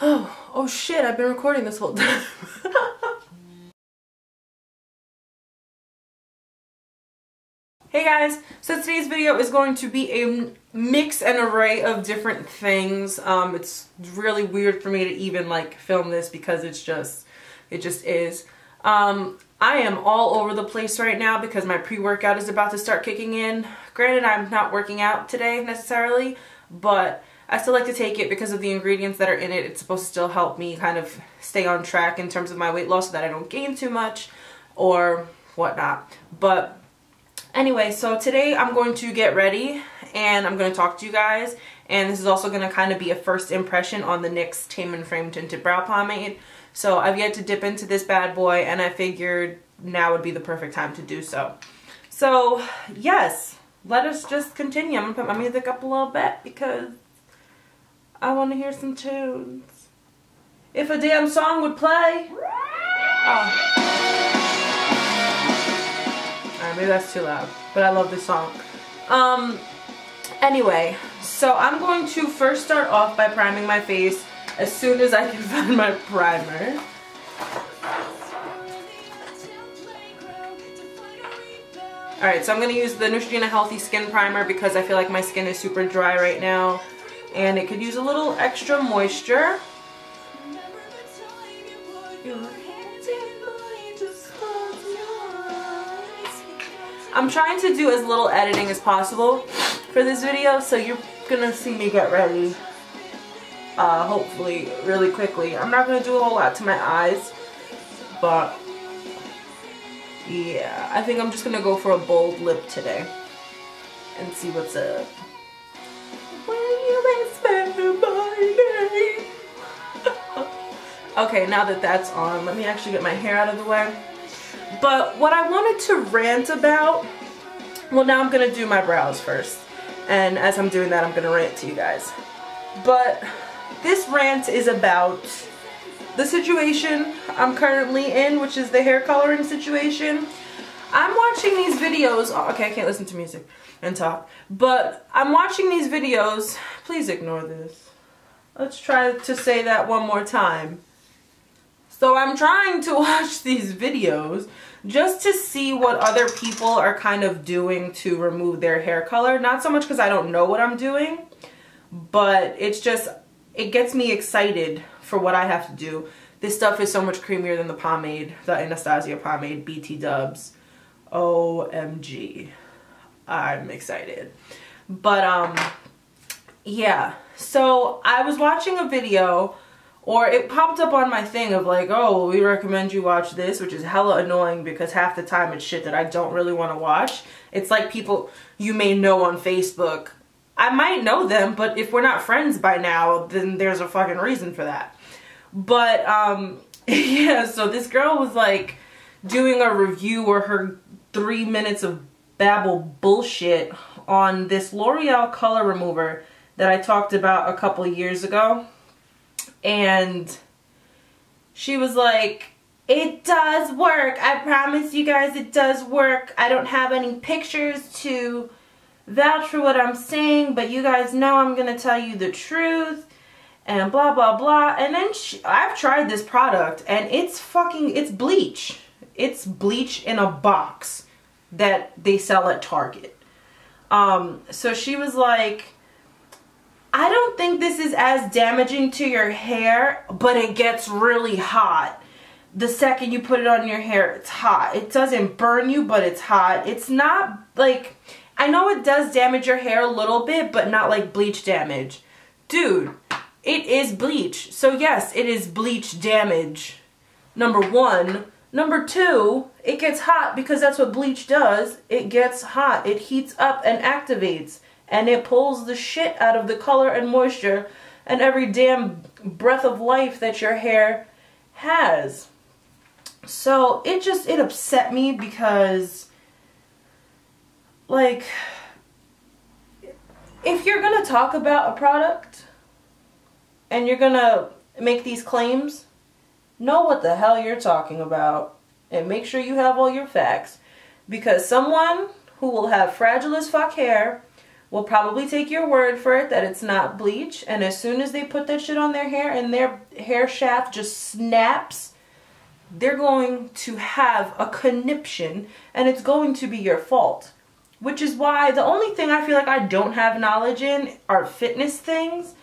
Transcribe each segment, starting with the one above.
Oh, oh shit, I've been recording this whole time. hey guys, so today's video is going to be a mix and array of different things. Um, it's really weird for me to even like film this because it's just, it just is. Um, I am all over the place right now because my pre-workout is about to start kicking in. Granted, I'm not working out today necessarily, but I still like to take it because of the ingredients that are in it. It's supposed to still help me kind of stay on track in terms of my weight loss so that I don't gain too much or whatnot. But anyway, so today I'm going to get ready and I'm going to talk to you guys. And this is also going to kind of be a first impression on the NYX Tame and Frame Tinted Brow Pomade. So I've yet to dip into this bad boy and I figured now would be the perfect time to do so. So yes, let us just continue. I'm going to put my music up a little bit because I want to hear some tunes. If a damn song would play. Oh. Alright, maybe that's too loud. But I love this song. Um, anyway, so I'm going to first start off by priming my face as soon as I can find my primer. Alright, so I'm going to use the Neutrogena Healthy Skin Primer because I feel like my skin is super dry right now and it could use a little extra moisture. I'm trying to do as little editing as possible for this video, so you're gonna see me get ready, uh, hopefully, really quickly. I'm not gonna do a whole lot to my eyes, but yeah, I think I'm just gonna go for a bold lip today and see what's up. Okay, now that that's on, let me actually get my hair out of the way. But what I wanted to rant about, well now I'm going to do my brows first. And as I'm doing that, I'm going to rant to you guys. But this rant is about the situation I'm currently in, which is the hair coloring situation. I'm watching these videos, oh, okay I can't listen to music and talk, but I'm watching these videos, please ignore this. Let's try to say that one more time. So I'm trying to watch these videos just to see what other people are kind of doing to remove their hair color. Not so much because I don't know what I'm doing, but it's just, it gets me excited for what I have to do. This stuff is so much creamier than the pomade, the Anastasia pomade, BT Dubs. OMG. I'm excited. But, um, yeah. So I was watching a video or it popped up on my thing of like, oh, we recommend you watch this, which is hella annoying because half the time it's shit that I don't really want to watch. It's like people you may know on Facebook. I might know them, but if we're not friends by now, then there's a fucking reason for that. But, um, yeah, so this girl was like doing a review or her three minutes of babble bullshit on this L'Oreal color remover that I talked about a couple years ago and she was like, it does work. I promise you guys it does work. I don't have any pictures to vouch for what I'm saying, but you guys know I'm going to tell you the truth and blah, blah, blah. And then she, I've tried this product and it's fucking, it's bleach. It's bleach in a box that they sell at Target. Um, so she was like, I don't think this is as damaging to your hair, but it gets really hot. The second you put it on your hair, it's hot. It doesn't burn you, but it's hot. It's not like, I know it does damage your hair a little bit, but not like bleach damage. Dude, it is bleach. So yes, it is bleach damage. Number one. Number two, it gets hot because that's what bleach does. It gets hot. It heats up and activates and it pulls the shit out of the color and moisture and every damn breath of life that your hair has. So it just, it upset me because like if you're going to talk about a product and you're going to make these claims, know what the hell you're talking about and make sure you have all your facts because someone who will have fragile as fuck hair will probably take your word for it that it's not bleach. And as soon as they put that shit on their hair and their hair shaft just snaps, they're going to have a conniption and it's going to be your fault. Which is why the only thing I feel like I don't have knowledge in are fitness things.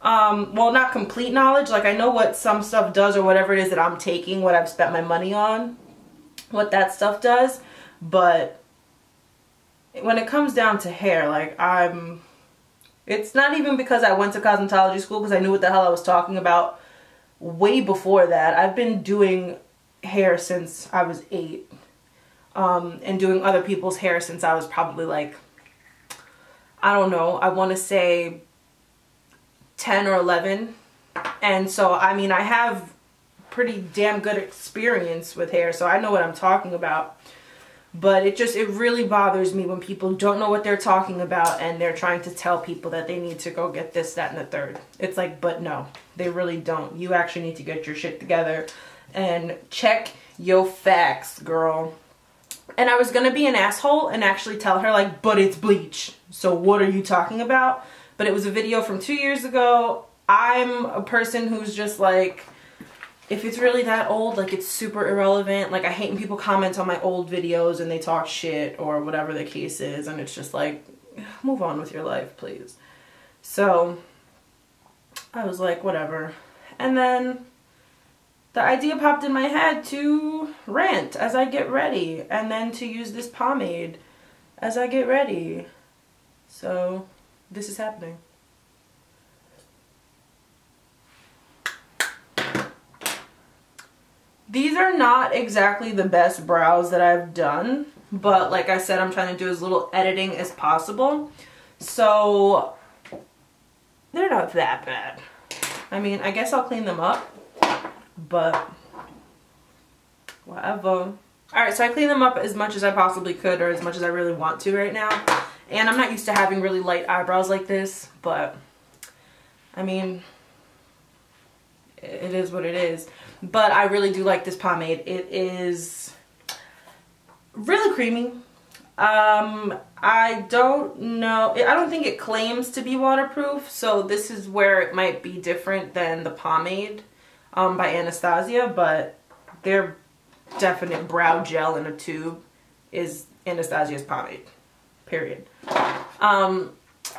Um, well, not complete knowledge. Like I know what some stuff does or whatever it is that I'm taking, what I've spent my money on, what that stuff does. But when it comes down to hair, like I'm, it's not even because I went to cosmetology school because I knew what the hell I was talking about way before that. I've been doing hair since I was eight um, and doing other people's hair since I was probably like, I don't know, I want to say 10 or 11. And so, I mean, I have pretty damn good experience with hair, so I know what I'm talking about. But it just, it really bothers me when people don't know what they're talking about and they're trying to tell people that they need to go get this, that, and the third. It's like, but no, they really don't. You actually need to get your shit together and check your facts, girl. And I was to be an asshole and actually tell her like, but it's bleach. So what are you talking about? But it was a video from two years ago. I'm a person who's just like, if it's really that old, like it's super irrelevant. Like I hate when people comment on my old videos and they talk shit or whatever the case is. And it's just like, move on with your life, please. So I was like, whatever. And then the idea popped in my head to rant as I get ready and then to use this pomade as I get ready. So this is happening. These are not exactly the best brows that I've done, but like I said, I'm trying to do as little editing as possible. So they're not that bad. I mean, I guess I'll clean them up but whatever. Alright, so I clean them up as much as I possibly could or as much as I really want to right now. And I'm not used to having really light eyebrows like this, but I mean, it is what it is. But I really do like this pomade. It is really creamy. Um, I don't know. I don't think it claims to be waterproof, so this is where it might be different than the pomade um, by Anastasia, but their definite brow gel in a tube is Anastasia's pomade, period. Um,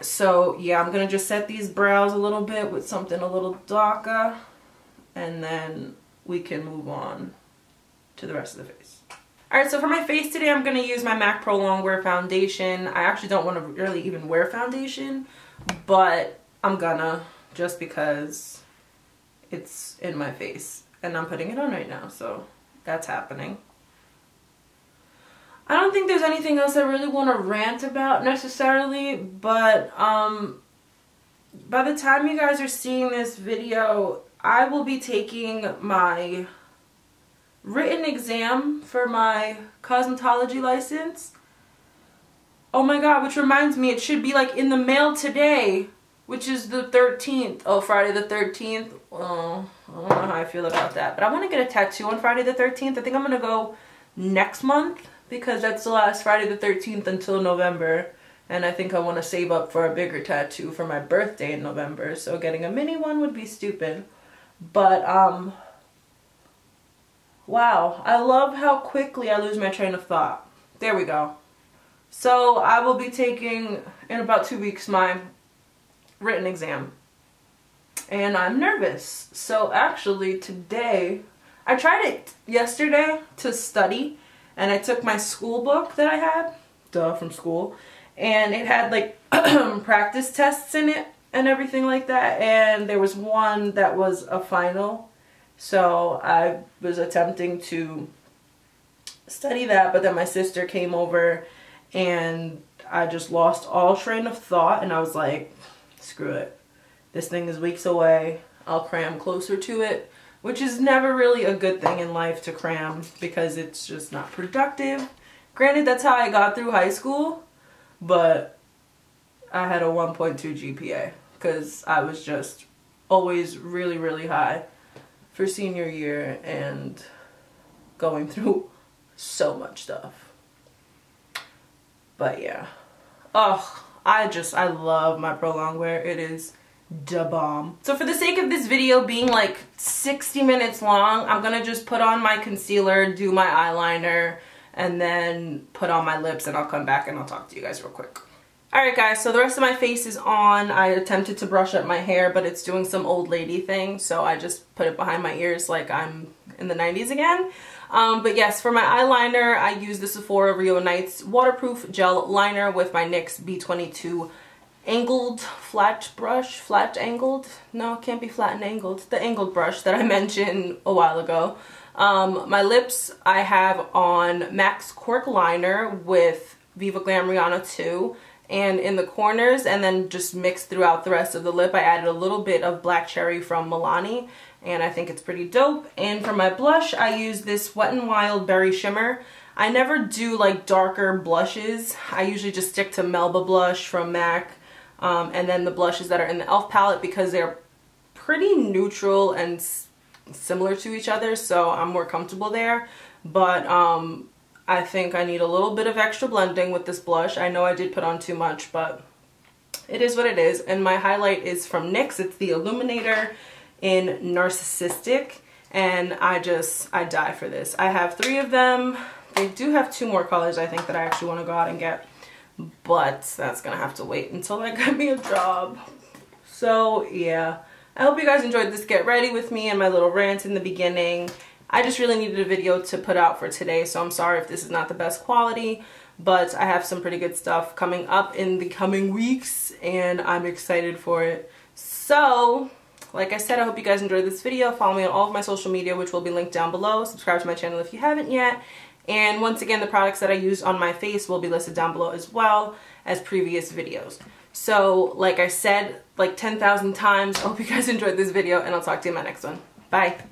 so yeah, I'm going to just set these brows a little bit with something a little darker, and then we can move on to the rest of the face. Alright, so for my face today, I'm going to use my MAC Pro Longwear Foundation. I actually don't want to really even wear foundation, but I'm gonna just because it's in my face and I'm putting it on right now so that's happening. I don't think there's anything else I really want to rant about necessarily but um by the time you guys are seeing this video I will be taking my written exam for my cosmetology license. Oh my god, which reminds me it should be like in the mail today which is the 13th. Oh, Friday the 13th. Oh, I don't know how I feel about that. But I want to get a tattoo on Friday the 13th. I think I'm going to go next month because that's the last Friday the 13th until November. And I think I want to save up for a bigger tattoo for my birthday in November. So getting a mini one would be stupid. But, um, wow. I love how quickly I lose my train of thought. There we go. So I will be taking, in about two weeks, my written exam. And I'm nervous. So actually today, I tried it yesterday to study and I took my school book that I had, duh, from school, and it had like practice tests in it and everything like that. And there was one that was a final. So I was attempting to study that, but then my sister came over and I just lost all train of thought and I was like, screw it. This thing is weeks away. I'll cram closer to it, which is never really a good thing in life to cram because it's just not productive. Granted, that's how I got through high school, but I had a 1.2 GPA because I was just always really, really high for senior year and going through so much stuff. But yeah. Oh, I just, I love my Pro Longwear. It is da bomb. So for the sake of this video being like 60 minutes long, I'm gonna just put on my concealer, do my eyeliner, and then put on my lips and I'll come back and I'll talk to you guys real quick. Alright guys, so the rest of my face is on. I attempted to brush up my hair, but it's doing some old lady thing, so I just put it behind my ears like I'm in the 90s again. Um, but yes, for my eyeliner, I use the Sephora Rio Nights Waterproof Gel Liner with my NYX B22 angled flat brush, flat angled, no it can't be flat and angled, the angled brush that I mentioned a while ago. Um, my lips I have on MAC's Cork Liner with Viva Glam Rihanna 2 and in the corners and then just mixed throughout the rest of the lip I added a little bit of Black Cherry from Milani and I think it's pretty dope. And for my blush I use this Wet n Wild Berry Shimmer. I never do like darker blushes. I usually just stick to Melba blush from MAC um, and then the blushes that are in the e.l.f. palette because they're pretty neutral and similar to each other so I'm more comfortable there but um, I think I need a little bit of extra blending with this blush. I know I did put on too much but it is what it is and my highlight is from NYX. It's the Illuminator in Narcissistic and I just, I die for this. I have three of them. They do have two more colors I think that I actually want to go out and get but that's gonna have to wait until I get me a job. So yeah, I hope you guys enjoyed this get ready with me and my little rant in the beginning. I just really needed a video to put out for today, so I'm sorry if this is not the best quality, but I have some pretty good stuff coming up in the coming weeks, and I'm excited for it. So, like I said, I hope you guys enjoyed this video. Follow me on all of my social media, which will be linked down below. Subscribe to my channel if you haven't yet. And once again, the products that I use on my face will be listed down below as well as previous videos. So like I said like 10,000 times, I hope you guys enjoyed this video and I'll talk to you in my next one. Bye.